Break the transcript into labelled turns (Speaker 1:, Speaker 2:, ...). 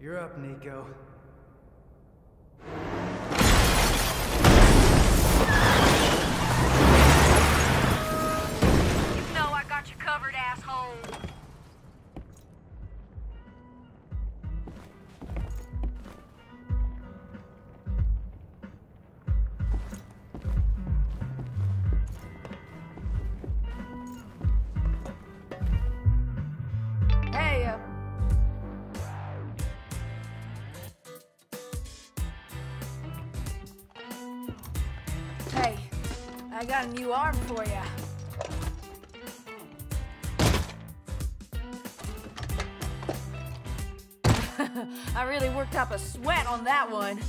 Speaker 1: You're up, Nico.
Speaker 2: You know I got you covered, asshole. Hey, I got a new arm for you. I really worked up a sweat on that one.